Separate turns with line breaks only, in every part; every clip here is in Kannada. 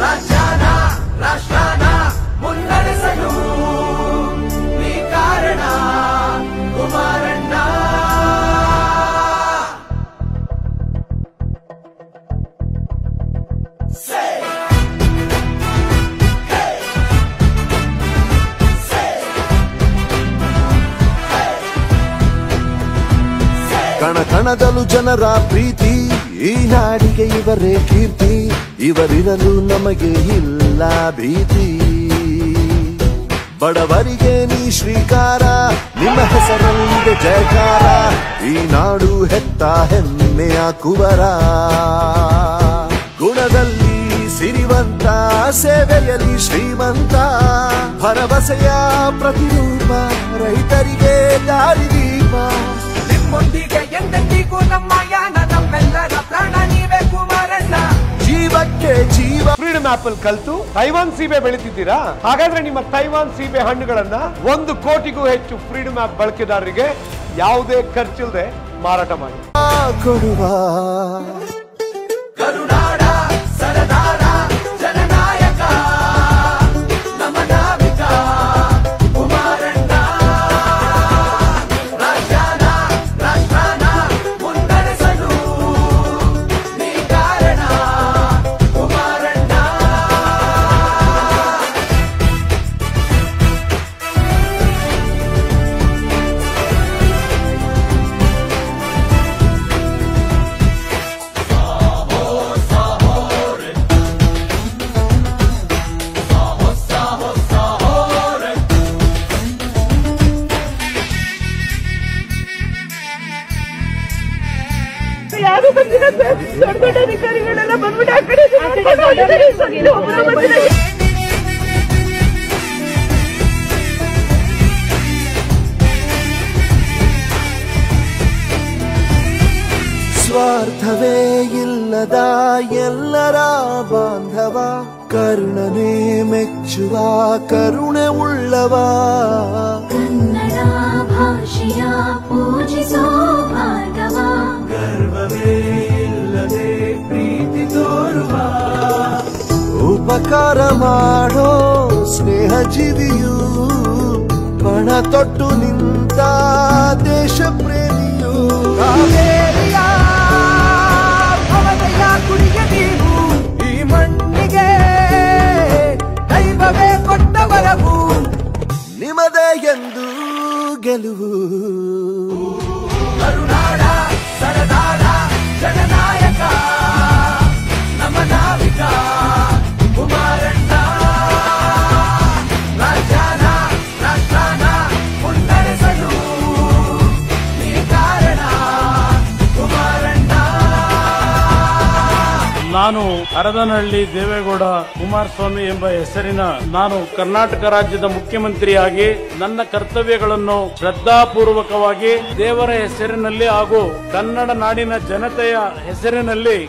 ರಾಜ್ಯಾನ ರಾಷ್ಟ್ರಾನ ಮುನ್ನಡೆಸಲು ನೀ ಕಾರಣ ಕುಮಾರಣ್ಣ
ಕಣ ಕಣದಲು ಜನರ ಪ್ರೀತಿ ಈ ನಾಡಿಗೆ ಇವರೇ ಕೀರ್ತಿ ಇವರಿರಲು ನಮಗೆ ಇಲ್ಲ ಭೀತಿ. ಬಡವರಿಗೆ ನೀ ಶ್ರೀಕಾರ, ನಿಮ್ಮ ಹೆಸರಲ್ಲಿದೆ ಜಯಕಾರ. ಈ ನಾಡು ಹೆತ್ತ ಹೆಮ್ಮೆಯ ಕುವರ. ಗುಣದಲ್ಲಿ ಸಿರಿವಂತ, ಸೇವೆಯಲ್ಲಿ ಶ್ರೀಮಂತ. ಭರವಸೆಯ ಪ್ರತಿರೂಪ, ರೈತರಿಗೆ ದಾರಿದೀಪ
ನಿಮ್ಮೊಂದಿಗೆ ಎಂದೆಂದಿಗೂ ನಮ್ಮ ಯಾನ
ಆಪಲ್ ಕಲ್ತು ತೈವಾನ್ ಸೀಬೆ ಬೆಳೀತಿದ್ದೀರಾ? ಹಾಗಾದ್ರೆ ನಿಮ್ಮ ತೈವಾನ್ ಸೀಬೆ ಹಣ್ಣುಗಳನ್ನ ಒಂದು ಕೋಟಿಗೂ ಹೆಚ್ಚು ಫ್ರೀಡಮ್ ಆಪ್ ಬಳಕೆದಾರರಿಗೆ ಯಾವುದೇ ಖರ್ಚಿಲ್ಲದೆ ಮಾರಾಟ ಮಾಡಿ.
ಯಾರು ಬಂದಿಲ್ಲ ಸರ್ ದೊಡ್ಡ ದೊಡ್ಡ ಅಧಿಕಾರಿಗಳೆಲ್ಲ ಬಂದ್ಬಿಟ್ಟು ಆ ಕಡೆ ನೋಡ್ಕೊಂಡು ಹೋಗಿದ್ದಾರೆ ಸರ್ ಇಲ್ಲಿ ಒಬ್ರು ಬಂದಿಲ್ಲ
ಸ್ವಾರ್ಥವೇ ಇಲ್ಲದ ಎಲ್ಲರ ಬಾಂಧವ ಕರುಣನೆ ಮೆಚ್ಚುವ ಕರುಣೆ ಉಳ್ಳವ
ಕನ್ನಡ ಭಾಷೆಯ ಪೂಜಿಸೋ ಭಾರ್ಗವ
ಉಪಕಾರ ಮಾಡೋ ಸ್ನೇಹ ಜೀವಿಯು ಪಣ ತೊಟ್ಟು ನಿಂತ ದೇಶ ಪ್ರೇಮಿಯು.
ಈ ಮಣ್ಣಿಗೆ
ಎಂದು ಗೆಲುವು.
ನಾನು ಅರದನಹಳ್ಳಿ ದೇವೇಗೌಡ ಕುಮಾರಸ್ವಾಮಿ ಎಂಬ ಹೆಸರಿನ ನಾನು ಕರ್ನಾಟಕ ರಾಜ್ಯದ ಮುಖ್ಯಮಂತ್ರಿಯಾಗಿ ನನ್ನ ಕರ್ತವ್ಯಗಳನ್ನು ಶ್ರದ್ಧಾಪೂರ್ವಕವಾಗಿ ದೇವರ ಹೆಸರಿನಲ್ಲಿ ಹಾಗೂ ಕನ್ನಡ ನಾಡಿನ ಜನತೆಯ ಹೆಸರಿನಲ್ಲಿ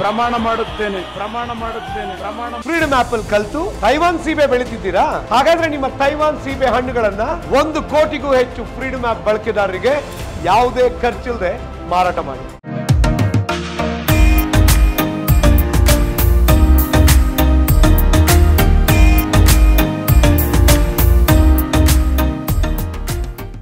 ಪ್ರಮಾಣ ಮಾಡುತ್ತೇನೆ ಪ್ರಮಾಣ ಮಾಡುತ್ತೇನೆ, ಪ್ರಮಾಣ
ಫ್ರೀಡಮ್ ಆಪಲ್ ಕಲ್ತು ತೈವಾನ್ ಸೀಬೆ ಬೆಳಿತಿದ್ದೀರಾ? ಹಾಗಾದ್ರೆ ನಿಮ್ಮ ತೈವಾನ್ ಸೀಬೆ ಹಣ್ಣುಗಳನ್ನ ಒಂದು ಕೋಟಿಗೂ ಹೆಚ್ಚು ಫ್ರೀಡಮ್ ಆಪ್ ಬಳಕೆದಾರರಿಗೆ ಯಾವುದೇ ಖರ್ಚಿಲ್ಲದೆ ಮಾರಾಟ ಮಾಡಿ.